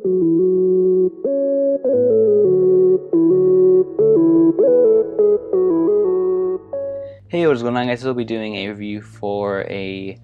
Hey, what's going on guys? I'll be doing a review for a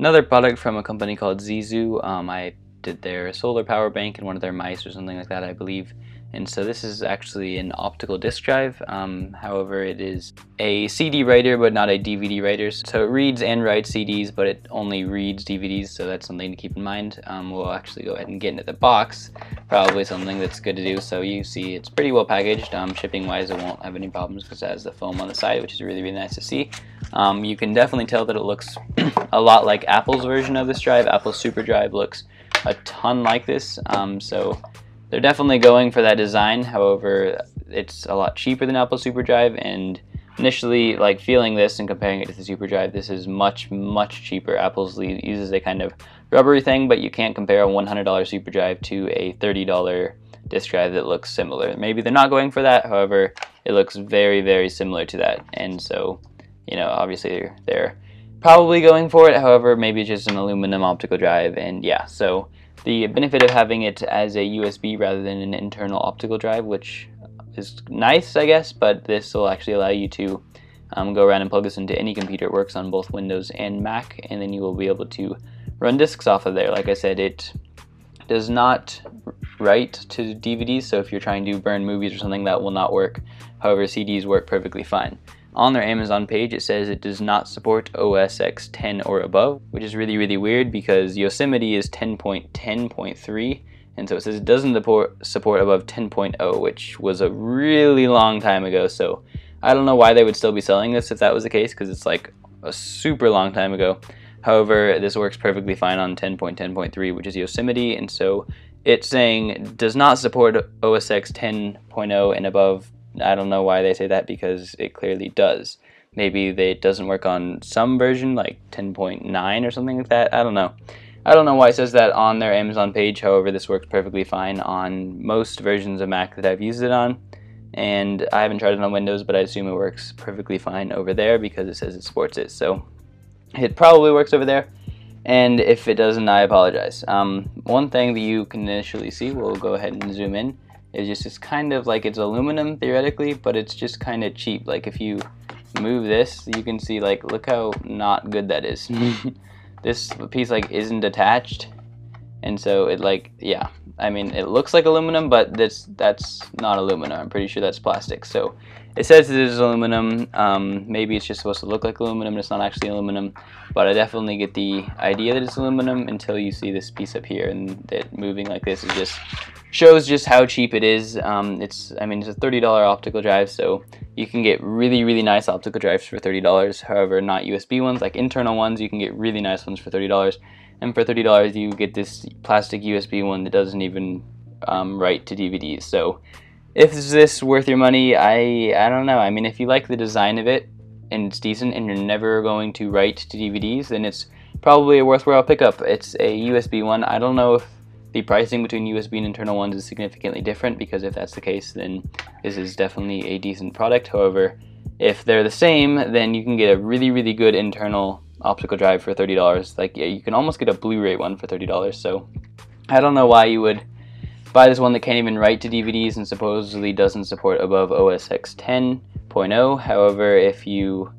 another product from a company called ZhiZhu. Um, I did their solar power bank and one of their mice or something like that, I believe. And so this is actually an optical disk drive. Um, however, it is a CD writer, but not a DVD writer. So it reads and writes CDs, but it only reads DVDs. So that's something to keep in mind. Um, we'll actually go ahead and get into the box. Probably something that's good to do. So you see it's pretty well packaged. Um, shipping wise, it won't have any problems because it has the foam on the side, which is really, really nice to see. Um, you can definitely tell that it looks a lot like Apple's version of this drive. Apple's Super Drive looks a ton like this. Um, so they're definitely going for that design. However, it's a lot cheaper than Apple SuperDrive, and initially, like feeling this and comparing it to the SuperDrive, this is much, much cheaper. Apple's uses a kind of rubbery thing, but you can't compare a $100 SuperDrive to a $30 disk drive that looks similar. Maybe they're not going for that. However, it looks very, very similar to that, and so you know, obviously they're, they're probably going for it. However, maybe it's just an aluminum optical drive, and yeah, so the benefit of having it as a USB rather than an internal optical drive, which is nice, I guess, but this will actually allow you to um, go around and plug this into any computer. It works on both Windows and Mac, and then you will be able to run discs off of there. Like I said, it does not write to DVDs, so if you're trying to burn movies or something, that will not work. However, CDs work perfectly fine. On their Amazon page, it says it does not support OS X 10 or above, which is really, really weird because Yosemite is 10.10.3, and so it says it doesn't support above 10.0, which was a really long time ago. So I don't know why they would still be selling this if that was the case, because it's like a super long time ago. However, this works perfectly fine on 10.10.3, which is Yosemite, and so it's saying does not support OS X 10.0 and above I don't know why they say that because it clearly does. Maybe they, it doesn't work on some version, like 10.9 or something like that. I don't know. I don't know why it says that on their Amazon page. However, this works perfectly fine on most versions of Mac that I've used it on. And I haven't tried it on Windows, but I assume it works perfectly fine over there because it says it supports it. So it probably works over there. And if it doesn't, I apologize. Um, one thing that you can initially see, we'll go ahead and zoom in, is just it's kind of like it's aluminum theoretically, but it's just kind of cheap. Like if you move this, you can see like look how not good that is. Mm-hmm. this piece like isn't attached, and so it like yeah. I mean it looks like aluminum, but that's that's not aluminum. I'm pretty sure that's plastic. So it says it is aluminum. Um, maybe it's just supposed to look like aluminum. It's not actually aluminum, but I definitely get the idea that it's aluminum until you see this piece up here, and that moving like this is just shows just how cheap it is. Um, it's, I mean, it's a $30 optical drive, so you can get really, really nice optical drives for $30. However, not USB ones, like internal ones, you can get really nice ones for $30. And for $30, you get this plastic USB one that doesn't even um, write to DVDs. So, is this worth your money? I I don't know. I mean, if you like the design of it and it's decent, and you're never going to write to DVDs, then it's probably a worthwhile pickup. It's a USB one. I don't know if the pricing between USB and internal ones is significantly different because if that's the case, then this is definitely a decent product. However, if they're the same, then you can get a really, really good internal optical drive for $30. Like, yeah, you can almost get a Blu-ray one for $30. So I don't know why you would buy this one that can't even write to DVDs and supposedly doesn't support above OS X 10.0. However, if you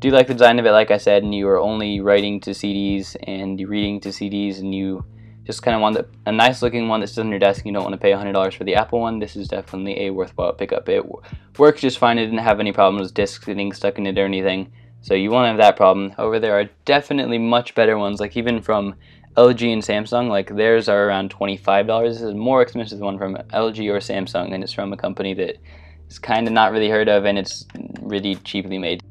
do like the design of it, like I said, and you are only writing to CDs and reading to CDs and you just kind of want a nice looking one that sits on your desk and you don't want to pay $100 for the Apple one, this is definitely a worthwhile pickup. It works just fine. It didn't have any problems with discs getting stuck in it or anything. So you won't have that problem. However, there are definitely much better ones, like even from LG and Samsung, like theirs are around $25. This is more expensive one from LG or Samsung, and it's from a company that is kind of not really heard of, and it's really cheaply made.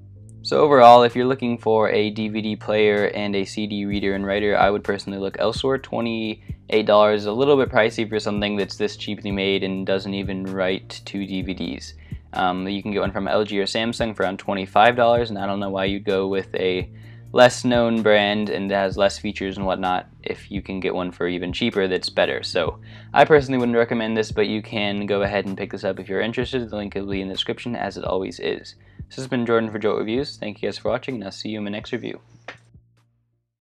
So overall, if you're looking for a DVD player and a CD reader and writer, I would personally look elsewhere. $28 is a little bit pricey for something that's this cheaply made and doesn't even write to DVDs. Um, you can get one from LG or Samsung for around $25, and I don't know why you'd go with a less known brand and has less features and whatnot if you can get one for even cheaper that's better. So I personally wouldn't recommend this, but you can go ahead and pick this up if you're interested. The link will be in the description as it always is. This has been Jordan for Jolt Reviews. Thank you guys for watching, and I'll see you in my next review.